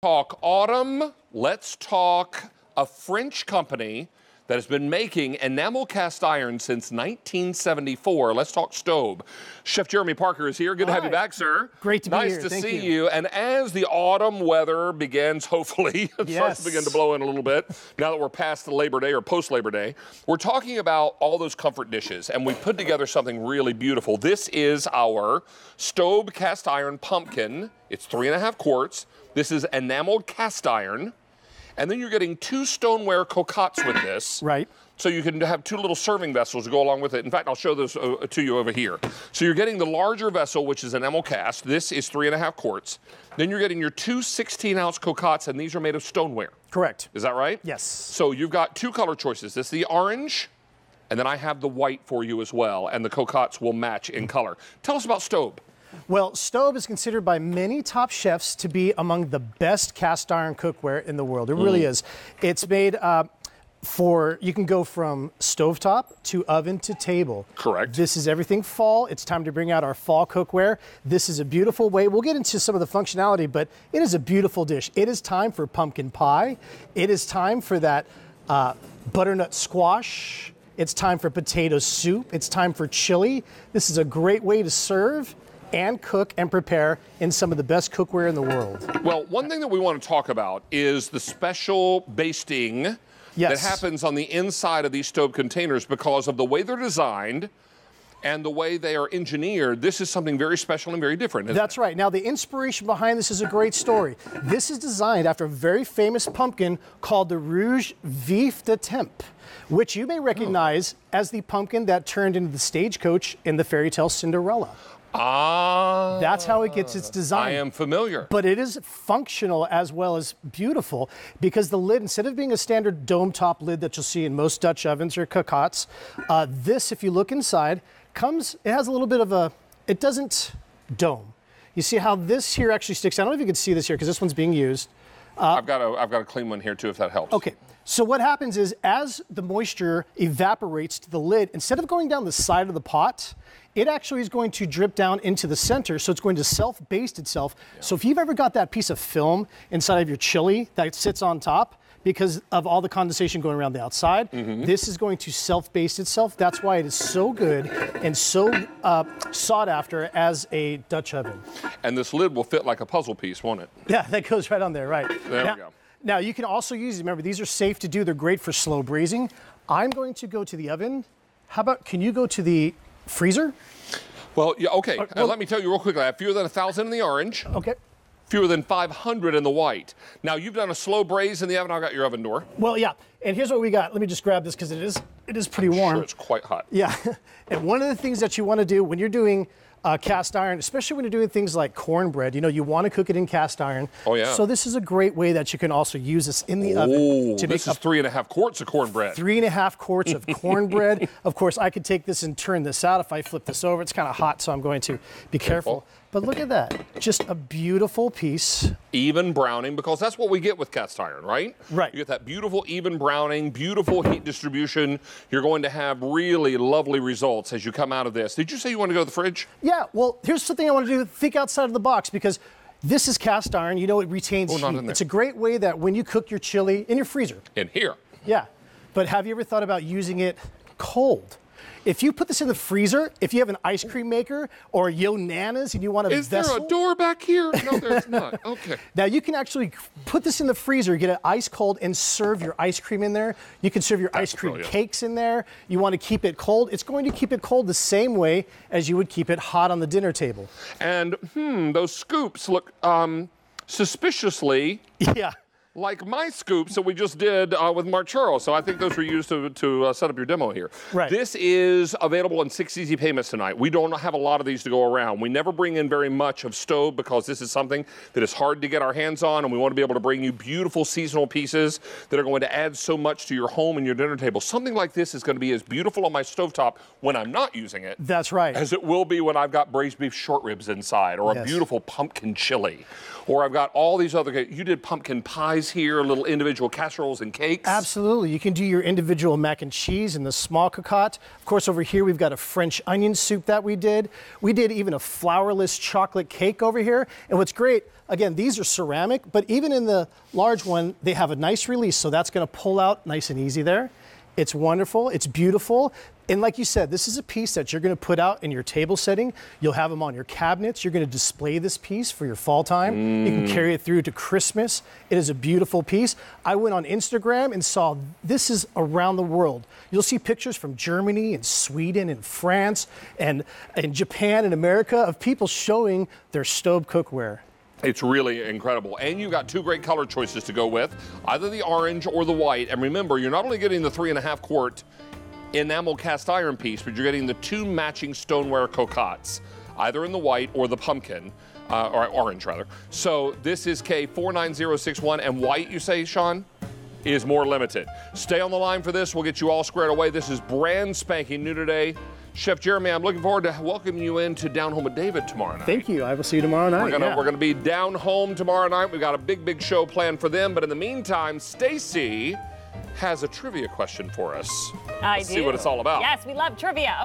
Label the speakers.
Speaker 1: talk autumn. Let's talk a French company that has been making enamel cast iron since 1974. Let's talk Staub. Chef Jeremy Parker is here. Good to have you back, sir.
Speaker 2: Great to be here.
Speaker 1: nice to
Speaker 2: Thank
Speaker 1: see
Speaker 2: you.
Speaker 1: you. And as the autumn weather begins, hopefully, it starts to begin to blow in a little bit. Now that we're past the Labor Day or post Labor Day, we're talking about all those comfort dishes, and we put together something really beautiful. This is our Staub cast iron pumpkin. It's three and a half quarts. This is enameled cast iron. And then you're getting two stoneware cocottes with this.
Speaker 2: Right.
Speaker 1: So you can have two little serving vessels to go along with it. In fact, I'll show this uh, to you over here. So you're getting the larger vessel, which is an enamel cast. This is three and a half quarts. Then you're getting your two 16 ounce cocottes, and these are made of stoneware.
Speaker 2: Correct.
Speaker 1: Is that right?
Speaker 2: Yes.
Speaker 1: So you've got two color choices. This is the orange, and then I have the white for you as well, and the cocottes will match in color. Tell us about Staub.
Speaker 2: Well, Staub is considered by many top chefs to be among the best cast iron cookware in the world. It really
Speaker 1: Mm.
Speaker 2: is. It's made uh, for, you can go from stovetop to oven to table.
Speaker 1: Correct.
Speaker 2: This is everything fall. It's time to bring out our fall cookware. This is a beautiful way. We'll get into some of the functionality, but it is a beautiful dish. It is time for pumpkin pie. It is time for that uh, butternut squash. It's time for potato soup. It's time for chili. This is a great way to serve and cook and prepare in some of the best cookware in the world.
Speaker 1: Well, one thing that we want to talk about is the special basting
Speaker 2: Yes.
Speaker 1: that happens on the inside of these Staub containers because of the way they're designed and the way they are engineered. This is something very special and very different.
Speaker 2: That's
Speaker 1: it?
Speaker 2: right. Now, the inspiration behind this is a great story. This is designed after a very famous pumpkin called the Rouge Vif d'Étampes, which you may oh. recognize as the pumpkin that turned into the stagecoach in the fairy tale Cinderella.
Speaker 1: Ah,
Speaker 2: That's how it gets its design.
Speaker 1: I am familiar.
Speaker 2: But it is functional as well as beautiful because the lid, instead of being a standard dome top lid that you'll see in most Dutch ovens or cocottes, uh, this, if you look inside, comes, it has a little bit of a, it doesn't dome. You see how this here actually sticks out? I don't know if you can see this here because this one's being used.
Speaker 1: Uh, I've got a I've got a clean one here too, if that helps.
Speaker 2: Okay. So what happens is as the moisture evaporates to the lid, instead of going down the side of the pot, it actually is going to drip down into the center. So it's going to self-baste itself. So if you've ever got that piece of film inside of your chili that sits on top, because of all the condensation going around the outside, this is going to self-baste itself. That's why it is so good and so uh, sought after as a Dutch oven.
Speaker 1: And this lid will fit like a puzzle piece, won't it?
Speaker 2: Yeah, that goes right on there, right.
Speaker 1: There we
Speaker 2: now,
Speaker 1: go.
Speaker 2: Now you can also use, remember, these are safe to do. They're great for slow braising. I'm going to go to the oven. How about, can you go to the freezer?
Speaker 1: Well, yeah, okay. Uh,
Speaker 2: well-
Speaker 1: let me tell you real quickly. I have fewer than a thousand in the orange,
Speaker 2: Okay.
Speaker 1: Fewer than 500 in the white. Now you've done a slow braise in the oven. I've got your oven door.
Speaker 2: Well, yeah. And here's what we got. Let me just grab this because it is, it is pretty warm.
Speaker 1: Sure, it's quite hot.
Speaker 2: Yeah. and one of the things that you want to do when you're doing uh, cast iron, especially when you're doing things like cornbread, you know, you want to cook it in cast iron.
Speaker 1: Oh, yeah.
Speaker 2: So this is a great way that you can also use this in the
Speaker 1: Oh,
Speaker 2: oven to
Speaker 1: this
Speaker 2: make
Speaker 1: is three and a half quarts of cornbread.
Speaker 2: three and a half quarts of cornbread. of course, I could take this and turn this out. If I flip this over, it's kind of hot, so I'm going to be careful. But look at that. Just a beautiful piece.
Speaker 1: even browning because that's what we get with cast iron, right?
Speaker 2: Right.
Speaker 1: You get that beautiful even browning, beautiful heat distribution. You're going to have really lovely results as you come out of this. Did you say you want to go to the fridge?
Speaker 2: Yeah, well, here's something I want to do. Think outside of the box because this is cast iron. You know, it retains
Speaker 1: Oh,
Speaker 2: heat. It's a great way that when you cook your chili in your freezer.
Speaker 1: In here.
Speaker 2: Yeah. But have you ever thought about using it cold? If you put this in the freezer, if you have an ice cream maker or Yonanas and you want a
Speaker 1: Is
Speaker 2: vessel,
Speaker 1: there a door back here? No, there's not. Okay.
Speaker 2: Now you can actually put this in the freezer, get it ice cold, and serve your ice cream in there. You can serve your ice cream
Speaker 1: brilliant.
Speaker 2: cakes in there. You want to keep it cold. It's going to keep it cold the same way as you would keep it hot on the dinner table.
Speaker 1: And hmm, those scoops look um, suspiciously
Speaker 2: Yeah.
Speaker 1: Like my scoops that we just did uh, with Mark Charles. So I think those were used to, to uh, set up your demo here.
Speaker 2: Right.
Speaker 1: This is available in six easy payments tonight. We don't have a lot of these to go around. We never bring in very much of Staub because this is something that is hard to get our hands on, and we want to be able to bring you beautiful seasonal pieces that are going to add so much to your home and your dinner table. Something like this is going to be as beautiful on my stovetop when I'm not using it
Speaker 2: That's right.
Speaker 1: as it will be when I've got braised beef short ribs inside, or a beautiful pumpkin chili, or I've got all these other. You did pumpkin pie pies here, little individual casseroles and cakes.
Speaker 2: Absolutely. You can do your individual mac and cheese in the small cocotte. Of course, over here we've got a French onion soup that we did. We did even a flourless chocolate cake over here. And what's great, again, these are ceramic, but even in the large one, they have a nice release. So that's going to pull out nice and easy there. It's wonderful. It's beautiful. And like you said, this is a piece that you're going to put out in your table setting. You'll have them on your cabinets. You're going to display this piece for your fall time. You can carry it through to Christmas. It is a beautiful piece. I went on Instagram and saw this is around the world. You'll see pictures from Germany and Sweden and France and, and Japan and America of people showing their Staub cookware.
Speaker 1: It's really incredible. And you've got two great color choices to go with either the orange or the white. And remember, you're not only getting the three and a half quart enamel cast iron piece, but you're getting the two matching stoneware cocottes, either in the white or the pumpkin. Uh, or orange rather. So this is K49061 and white, you say, Sean? Is more limited. Stay on the line for this. We'll get you all squared away. This is brand spanking new today. Chef Jeremy, I'm looking forward to welcoming you into Down Home with David tomorrow night.
Speaker 2: Thank you. I will see you tomorrow night.
Speaker 1: We're gonna
Speaker 2: yeah.
Speaker 1: we're gonna be down home tomorrow night. We've got a big big show planned for them. But in the meantime, Stacy has a trivia question for us.
Speaker 3: I
Speaker 1: Let's
Speaker 3: do.
Speaker 1: see what it's all about.
Speaker 3: Yes, we love trivia.